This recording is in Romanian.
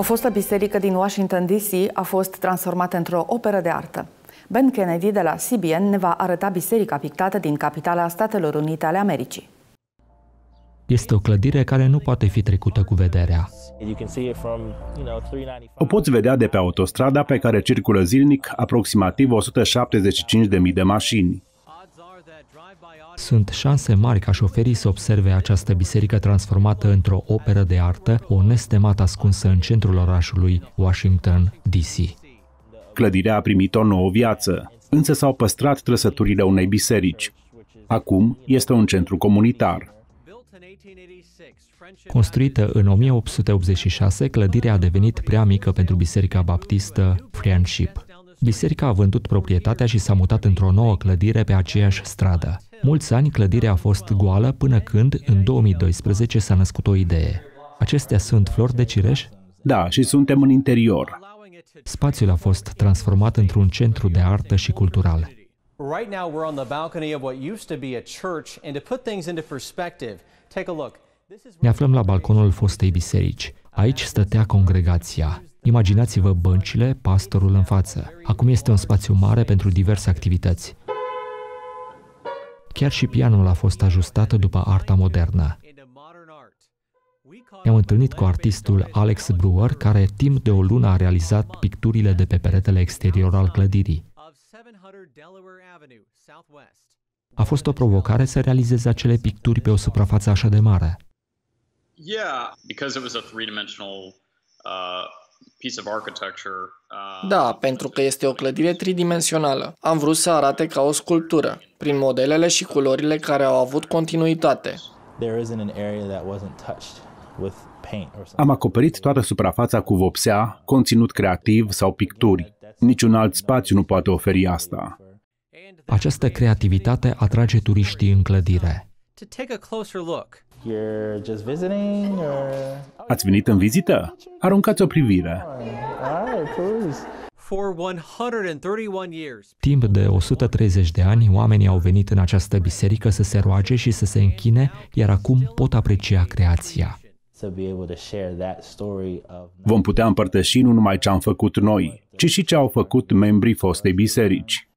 O fostă biserică din Washington DC a fost transformată într-o operă de artă. Ben Kennedy de la CBN ne va arăta biserica pictată din capitala Statelor Unite ale Americii. Este o clădire care nu poate fi trecută cu vederea. O poți vedea de pe autostrada pe care circulă zilnic aproximativ 175.000 de mașini. Sunt șanse mari ca șoferii să observe această biserică transformată într-o operă de artă, o nestemat ascunsă în centrul orașului Washington, D.C. Clădirea a primit o nouă viață, însă s-au păstrat trăsăturile unei biserici. Acum este un centru comunitar. Construită în 1886, clădirea a devenit prea mică pentru Biserica Baptistă Friendship. Biserica a vândut proprietatea și s-a mutat într-o nouă clădire pe aceeași stradă. Mulți ani clădirea a fost goală până când, în 2012, s-a născut o idee. Acestea sunt flori de cireș? Da, și suntem în interior. Spațiul a fost transformat într-un centru de artă și cultural. Right now we're on the balcony of what used to be a church and to put things into perspective, take a look. Ne aflăm la balconul fostei biserici. Aici stătea congregația. Imaginați-vă băncile, pastorul în față. Acum este un spațiu mare pentru diverse activități. Chiar și pianul a fost ajustat după arta modernă. Ne-am întâlnit cu artistul Alex Brewer, care timp de o lună a realizat picturile de pe peretele exterior al clădirii. A fost o provocare să realizeze acele picturi pe o suprafață așa de mare. Yeah, because it was a three-dimensional uh, piece of architecture. Uh, da, pentru că este o clădire tridimensională. Am vrut să arate ca o sculptură, prin modelele și culorile care au avut continuitate. There isn't an area that wasn't touched with paint or Am acoperit toată suprafața cu vopsea, conținut creativ sau picturi. Niciun alt spațiu nu poate oferi asta. Această creativitate atrage turiștii în clădire. Ați venit în vizită? Aruncați o privire. Timp de 130 de ani, oamenii au venit în această biserică să se roage și să se închine, iar acum pot aprecia creația. Vom putea împărtăși nu numai ce am făcut noi, ci și ce au făcut membrii fostei biserici.